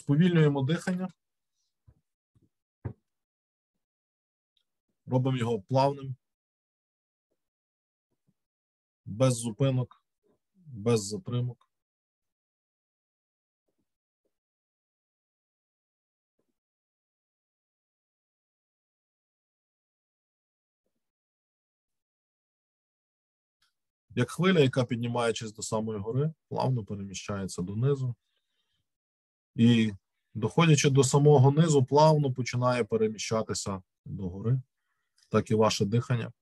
Сповільнюємо дихання. Робимо його плавним, без зупинок, без затримок. Як хвиля, яка піднімаючись до самої гори, плавно переміщається донизу. І, доходячи до самого низу, плавно починає переміщатися до гори, так і ваше дихання.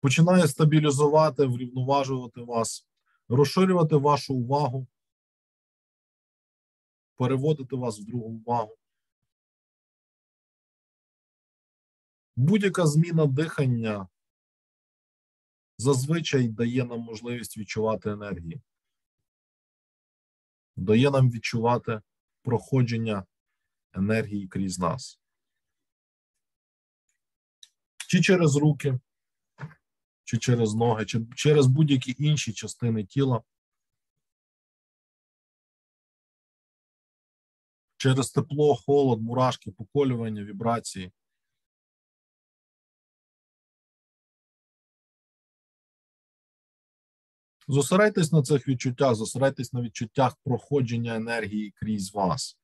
Починає стабілізувати, врівноважувати вас, розширювати вашу увагу, переводити вас в другу увагу. Будь-яка зміна дихання зазвичай дає нам можливість відчувати енергії, дає нам відчувати проходження енергії крізь нас. Чи через руки, чи через ноги, чи через будь-які інші частини тіла. Через тепло, холод, мурашки, поколювання, вібрації. Зосередьтесь на цих відчуттях, зосередьтесь на відчуттях проходження енергії крізь вас.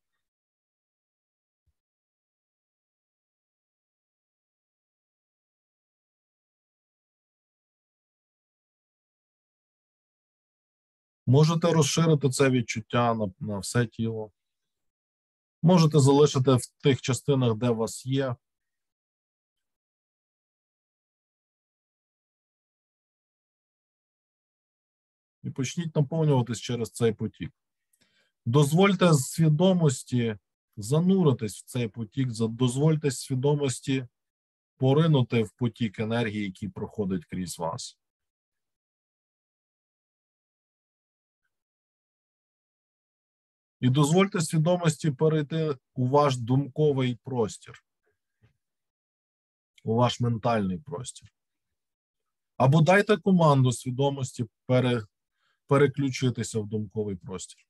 Можете розширити це відчуття на, на все тіло. Можете залишити в тих частинах, де вас є. І почніть наповнюватись через цей потік. Дозвольте свідомості зануритись в цей потік, дозвольте свідомості поринути в потік енергії, який проходить крізь вас. І дозвольте свідомості перейти у ваш думковий простір, у ваш ментальний простір. Або дайте команду свідомості пере, переключитися в думковий простір.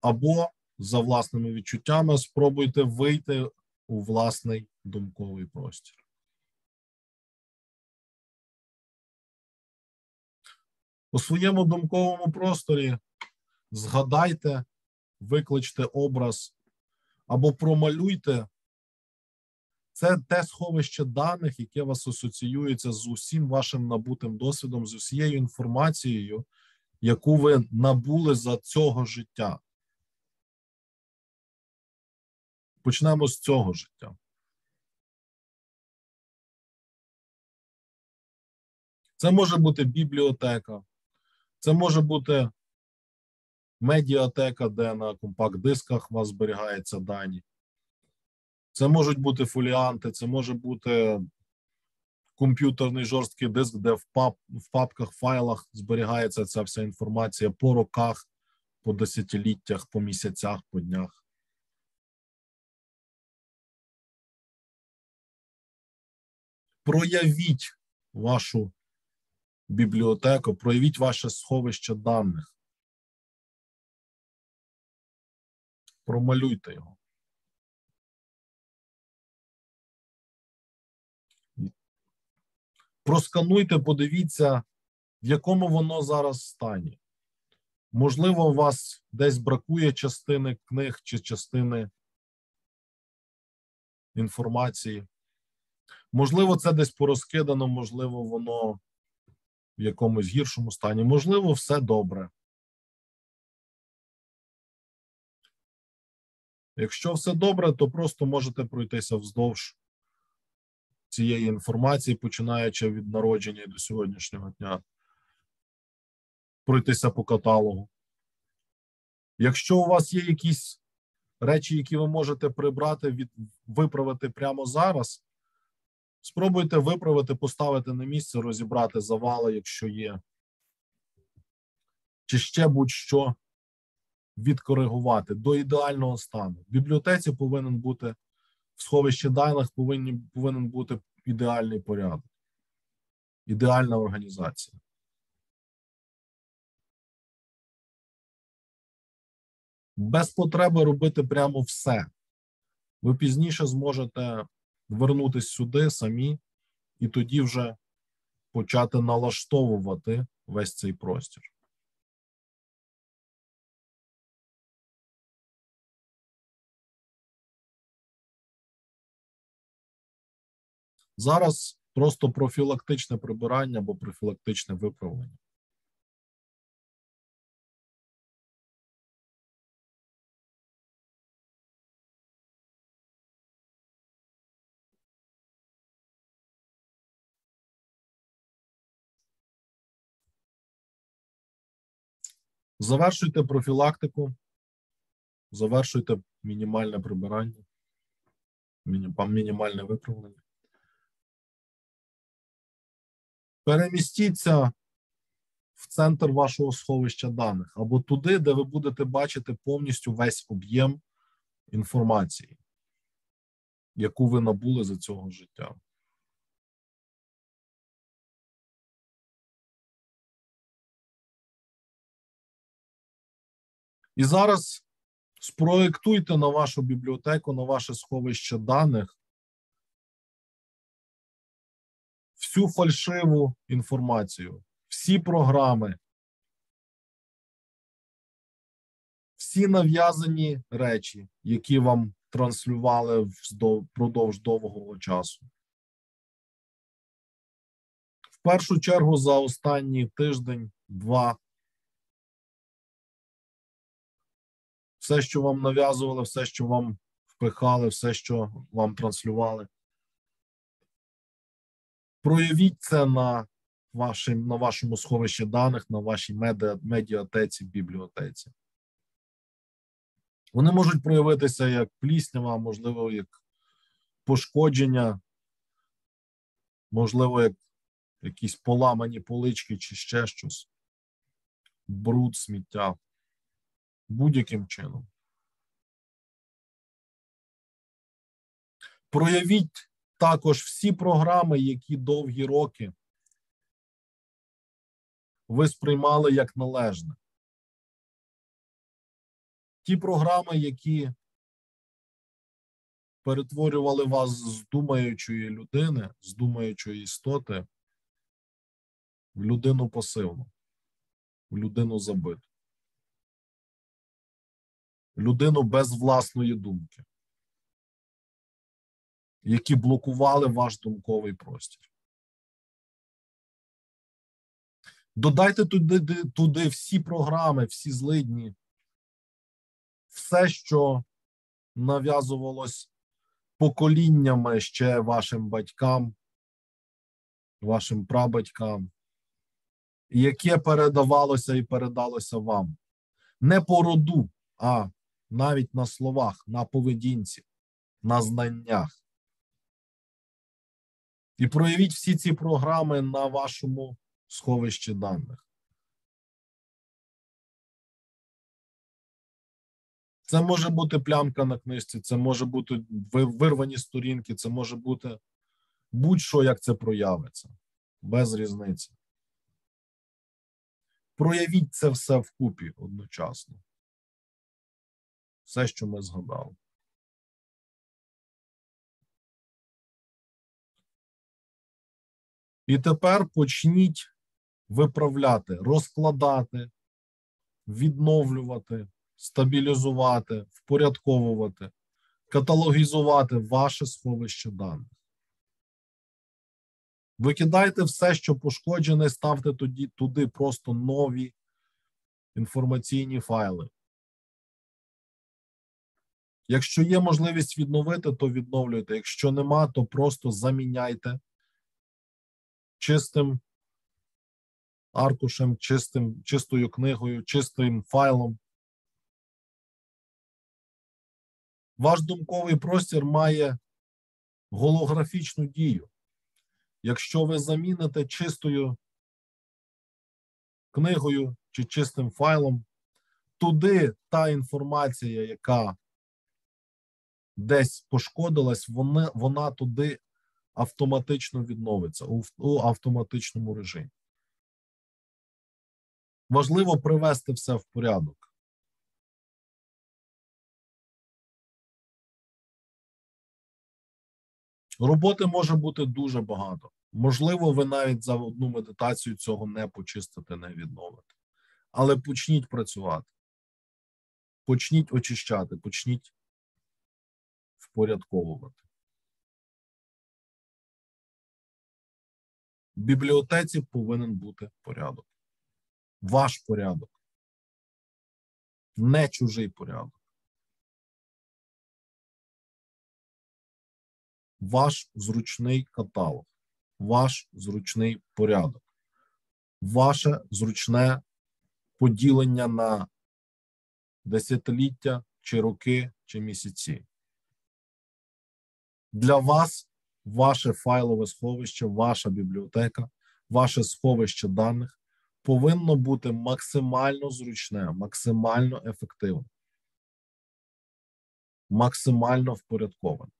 Або за власними відчуттями спробуйте вийти у власний думковий простір. У своєму думковому просторі згадайте, викличте образ або промалюйте. Це те сховище даних, яке вас асоціюється з усім вашим набутим досвідом, з усією інформацією, яку ви набули за цього життя. Почнемо з цього життя. Це може бути бібліотека, це може бути медіатека, де на компакт-дисках у вас зберігаються дані. Це можуть бути фоліанти, це може бути комп'ютерний жорсткий диск, де в, пап, в папках, файлах зберігається ця вся інформація по роках, по десятиліттях, по місяцях, по днях. Проявіть вашу бібліотеку, проявіть ваше сховище даних. Промалюйте його. Проскануйте, подивіться, в якому воно зараз стані. Можливо, у вас десь бракує частини книг чи частини інформації. Можливо, це десь порозкидано, можливо, воно в якомусь гіршому стані. Можливо, все добре. Якщо все добре, то просто можете пройтися вздовж цієї інформації, починаючи від народження до сьогоднішнього дня, пройтися по каталогу. Якщо у вас є якісь речі, які ви можете прибрати, від, виправити прямо зараз, спробуйте виправити, поставити на місце, розібрати завали, якщо є, чи ще будь-що відкоригувати до ідеального стану. В бібліотеці повинен бути в сховищі даних повинні, повинен бути ідеальний порядок. ідеальна організація. Без потреби робити прямо все. Ви пізніше зможете вернутися сюди самі і тоді вже почати налаштовувати весь цей простір. Зараз просто профілактичне прибирання або профілактичне виправлення. Завершуйте профілактику, завершуйте мінімальне прибирання, мінімальне виправлення. Перемістіться в центр вашого сховища даних або туди, де ви будете бачити повністю весь об'єм інформації, яку ви набули за цього життя. І зараз спроєктуйте на вашу бібліотеку, на ваше сховище даних всю фальшиву інформацію, всі програми, всі нав'язані речі, які вам транслювали впродовж довгого часу. В першу чергу за останній тиждень-два. Все, що вам нав'язували, все, що вам впихали, все, що вам транслювали. Проявіть це на вашим, на вашому сховищі даних, на вашій медіа, медіатеці, бібліотеці. Вони можуть проявитися як пліснява, можливо, як пошкодження, можливо, як якісь поламані полички чи ще щось, бруд, сміття. Будь-яким чином. Проявіть також всі програми, які довгі роки ви сприймали як належне. Ті програми, які перетворювали вас з думаючої людини, з думаючої істоти в людину пасивну, в людину забиту. Людину без власної думки які блокували ваш думковий простір. Додайте туди, туди всі програми, всі злидні, все, що нав'язувалось поколіннями ще вашим батькам, вашим прабатькам, яке передавалося і передалося вам. Не по роду, а навіть на словах, на поведінці, на знаннях. І проявіть всі ці програми на вашому сховищі даних. Це може бути плямка на книжці, це може бути вирвані сторінки, це може бути будь-що, як це проявиться, без різниці. Проявіть це все вкупі одночасно. Все, що ми згадали. І тепер почніть виправляти, розкладати, відновлювати, стабілізувати, впорядковувати, каталогізувати ваше сховище даних. Викидайте все, що пошкоджене, ставте тоді туди просто нові інформаційні файли. Якщо є можливість відновити, то відновлюйте. Якщо нема, то просто заміняйте чистим аркушем, чистим, чистою книгою, чистим файлом. Ваш думковий простір має голографічну дію. Якщо ви заміните чистою книгою чи чистим файлом, туди та інформація, яка десь пошкодилась, вона, вона туди автоматично відновиться у, автоматичному режимі. Важливо привести все в порядок. Роботи може бути дуже багато. Можливо, ви навіть за одну медитацію цього не почистите, не відновите. Але почніть працювати. Почніть очищати, почніть впорядковувати. В бібліотеці повинен бути порядок. Ваш порядок. Не чужий порядок. Ваш зручний каталог, ваш зручний порядок, ваше зручне поділення на десятиліття, чи роки, чи місяці. Для вас ваше файлове сховище, ваша бібліотека, ваше сховище даних повинно бути максимально зручне, максимально ефективне, максимально впорядковане.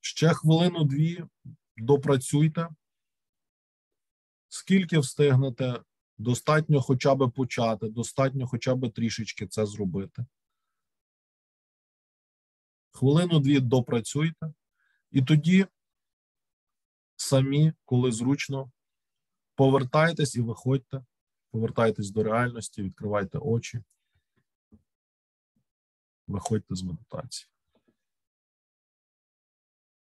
Ще хвилину-дві допрацюйте. Скільки встигнете, достатньо хоча б почати, достатньо хоча б трішечки це зробити. Хвилину-дві допрацюйте, і тоді самі, коли зручно, повертайтесь і виходьте, повертайтесь до реальності, відкривайте очі, виходьте з медитації.